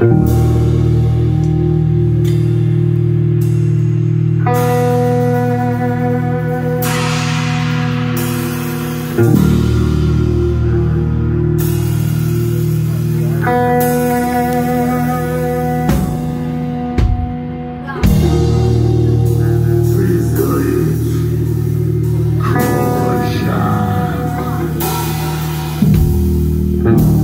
Thank mm